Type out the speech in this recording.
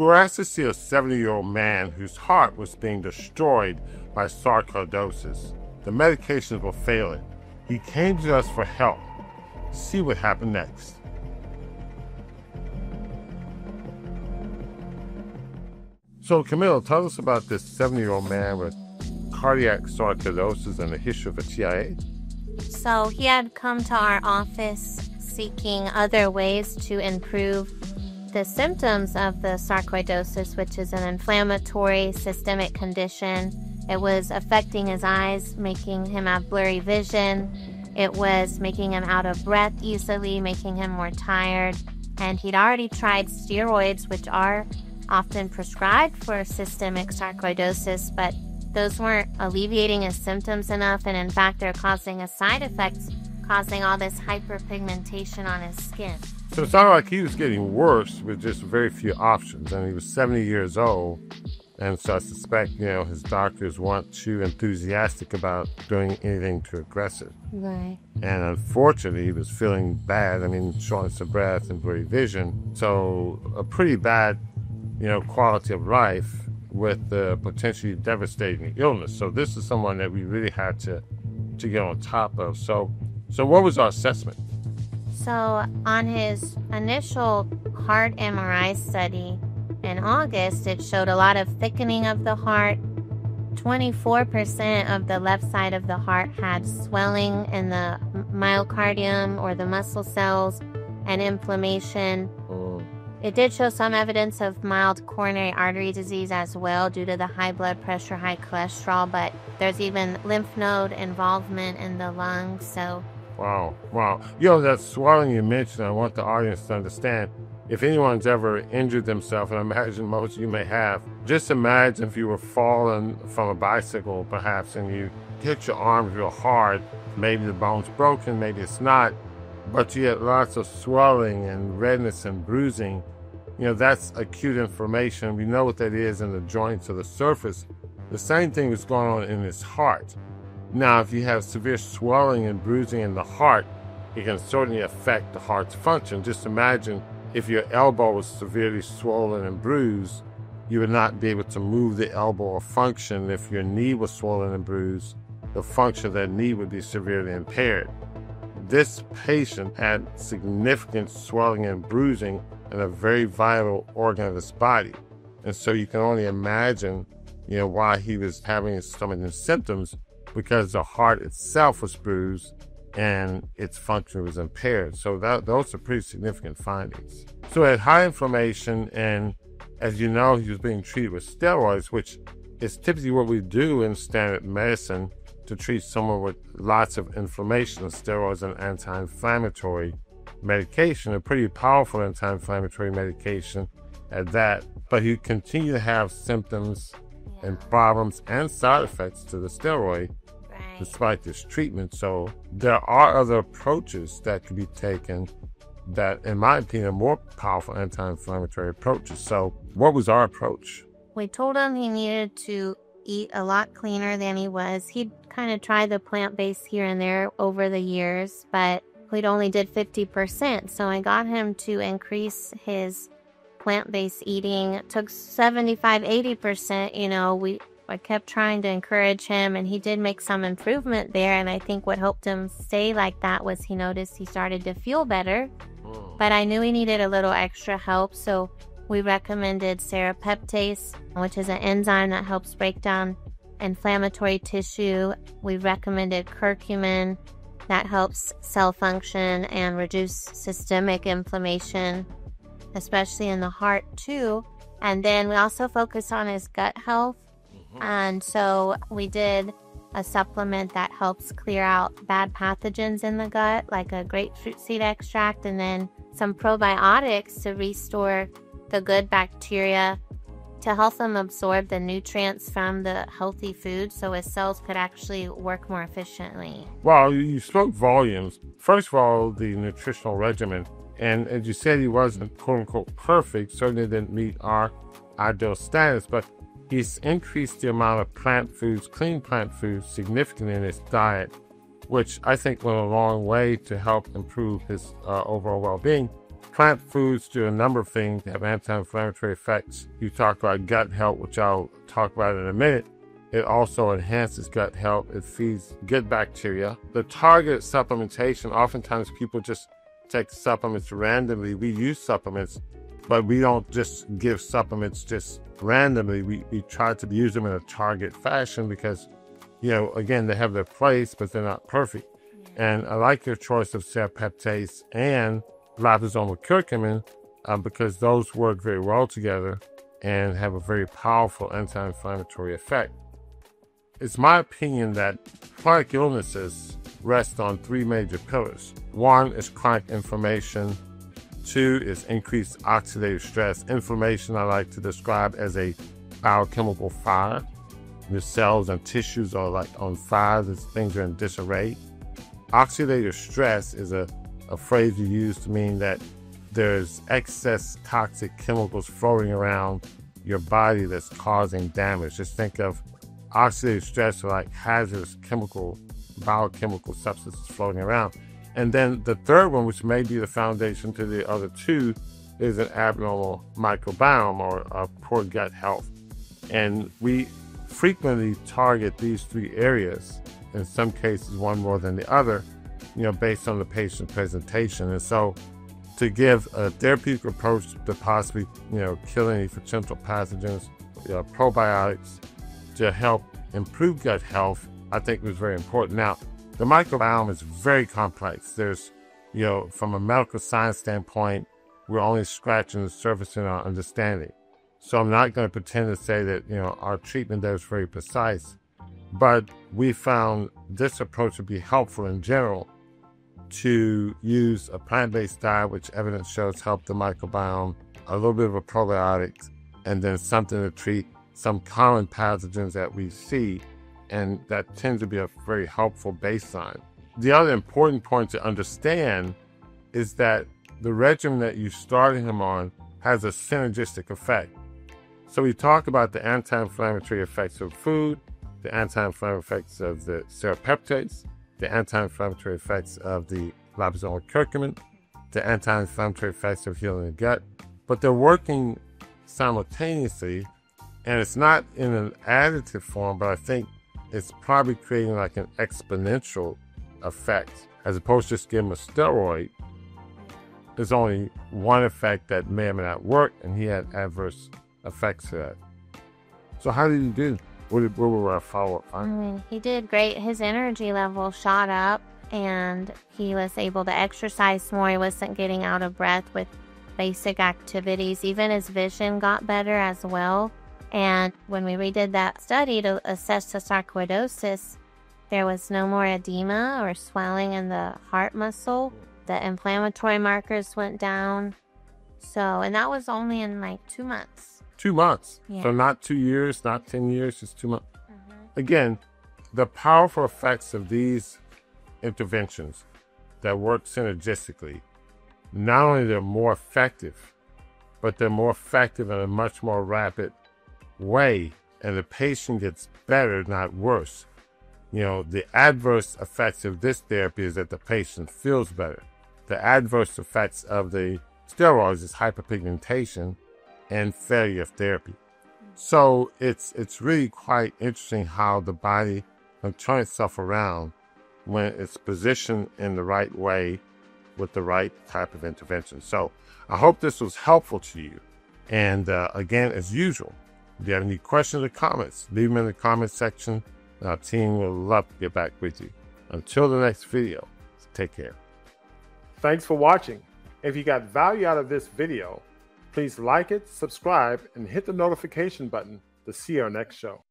We were asked to see a 70 year old man whose heart was being destroyed by sarcoidosis. The medications were failing. He came to us for help. See what happened next. So, Camille, tell us about this 70 year old man with cardiac sarcoidosis and a history of a TIA. So, he had come to our office seeking other ways to improve the symptoms of the sarcoidosis, which is an inflammatory systemic condition. It was affecting his eyes, making him have blurry vision. It was making him out of breath easily, making him more tired. And he'd already tried steroids, which are often prescribed for systemic sarcoidosis, but those weren't alleviating his symptoms enough. And in fact, they're causing a side effect, causing all this hyperpigmentation on his skin. So it sounded like he was getting worse with just very few options. And he was 70 years old. And so I suspect, you know, his doctors weren't too enthusiastic about doing anything too aggressive. Right. And unfortunately, he was feeling bad. I mean, shortness of breath and blurry vision. So a pretty bad, you know, quality of life with the potentially devastating illness. So this is someone that we really had to to get on top of. So so what was our assessment? So, on his initial heart MRI study in August, it showed a lot of thickening of the heart. 24% of the left side of the heart had swelling in the myocardium or the muscle cells and inflammation. Oh. It did show some evidence of mild coronary artery disease as well due to the high blood pressure, high cholesterol, but there's even lymph node involvement in the lungs. So Wow, wow. You know, that swelling you mentioned, I want the audience to understand. If anyone's ever injured themselves, and I imagine most you may have, just imagine if you were falling from a bicycle, perhaps, and you hit your arm real hard. Maybe the bone's broken, maybe it's not, but you get lots of swelling and redness and bruising. You know, that's acute inflammation. We know what that is in the joints of the surface. The same thing is going on in his heart. Now, if you have severe swelling and bruising in the heart, it can certainly affect the heart's function. Just imagine if your elbow was severely swollen and bruised, you would not be able to move the elbow or function. If your knee was swollen and bruised, the function of that knee would be severely impaired. This patient had significant swelling and bruising in a very vital organ of his body. And so you can only imagine, you know, why he was having some of the symptoms because the heart itself was bruised and its function was impaired. So that, those are pretty significant findings. So he had high inflammation, and as you know, he was being treated with steroids, which is typically what we do in standard medicine to treat someone with lots of inflammation. Steroids and anti-inflammatory medication, a pretty powerful anti-inflammatory medication at that. But he continued to have symptoms and problems and side effects to the steroid despite this treatment. So there are other approaches that can be taken that, in my opinion, are more powerful anti-inflammatory approaches. So what was our approach? We told him he needed to eat a lot cleaner than he was. He'd kind of tried the plant-based here and there over the years, but we'd only did 50%. So I got him to increase his plant-based eating. It took 75, 80%. You know, we I kept trying to encourage him, and he did make some improvement there. And I think what helped him stay like that was he noticed he started to feel better. Hmm. But I knew he needed a little extra help, so we recommended serrapeptase, which is an enzyme that helps break down inflammatory tissue. We recommended curcumin, that helps cell function and reduce systemic inflammation, especially in the heart, too. And then we also focus on his gut health. And so we did a supplement that helps clear out bad pathogens in the gut, like a grapefruit seed extract, and then some probiotics to restore the good bacteria to help them absorb the nutrients from the healthy food so his cells could actually work more efficiently. Well, you spoke volumes. First of all, the nutritional regimen. And as you said, he wasn't quote unquote perfect, certainly didn't meet our ideal status, but He's increased the amount of plant foods, clean plant foods, significantly in his diet, which I think went a long way to help improve his uh, overall well being. Plant foods do a number of things that have anti-inflammatory effects. You talked about gut health, which I'll talk about in a minute. It also enhances gut health. It feeds good bacteria. The targeted supplementation, oftentimes people just take supplements randomly. We use supplements, but we don't just give supplements just randomly. We, we try to use them in a target fashion because, you know, again, they have their place, but they're not perfect. And I like your choice of serrapeptase and liposomal curcumin um, because those work very well together and have a very powerful anti-inflammatory effect. It's my opinion that chronic illnesses rest on three major pillars. One is chronic inflammation. Two is increased oxidative stress. Inflammation I like to describe as a biochemical fire. Your cells and tissues are like on fire, things are in disarray. Oxidative stress is a, a phrase you use to mean that there's excess toxic chemicals floating around your body that's causing damage. Just think of oxidative stress like hazardous chemical, biochemical substances floating around. And then the third one, which may be the foundation to the other two, is an abnormal microbiome or poor gut health. And we frequently target these three areas, in some cases, one more than the other, you know, based on the patient presentation. And so to give a therapeutic approach to possibly, you know, kill any potential pathogens, you know, probiotics, to help improve gut health, I think was very important. Now, the microbiome is very complex. There's, you know, from a medical science standpoint, we're only scratching the surface in our understanding. So I'm not going to pretend to say that, you know, our treatment there is very precise. But we found this approach to be helpful in general to use a plant-based diet, which evidence shows help the microbiome, a little bit of a probiotic, and then something to treat some common pathogens that we see, and that tends to be a very helpful baseline. The other important point to understand is that the regimen that you started him on has a synergistic effect. So we talk about the anti-inflammatory effects of food, the anti-inflammatory effects of the serrapeptase, the anti-inflammatory effects of the liposomal curcumin, the anti-inflammatory effects of healing the gut, but they're working simultaneously and it's not in an additive form, but I think it's probably creating like an exponential effect as opposed to just giving a steroid. There's only one effect that may or may not work, and he had adverse effects to that. So, how did he do? What, did, what were our follow up? I mean, he did great. His energy level shot up, and he was able to exercise more. He wasn't getting out of breath with basic activities. Even his vision got better as well. And when we redid that study to assess the sarcoidosis, there was no more edema or swelling in the heart muscle. The inflammatory markers went down. So, and that was only in like two months. Two months. Yeah. So, not two years, not 10 years, just two months. Mm-hmm. Again, the powerful effects of these interventions that work synergistically, not only they're more effective, but they're more effective in a much more rapid way and the patient gets better, not worse. You know, the adverse effects of this therapy is that the patient feels better. The adverse effects of the steroids is hyperpigmentation and failure of therapy. So it's it's really quite interesting how the body can turn itself around when it's positioned in the right way with the right type of intervention. So I hope this was helpful to you. And uh, again, as usual, if you have any questions or comments, leave them in the comment section. Our team will love to get back with you. Until the next video, take care. Thanks for watching. If you got value out of this video, please like it, subscribe, and hit the notification button to see our next show.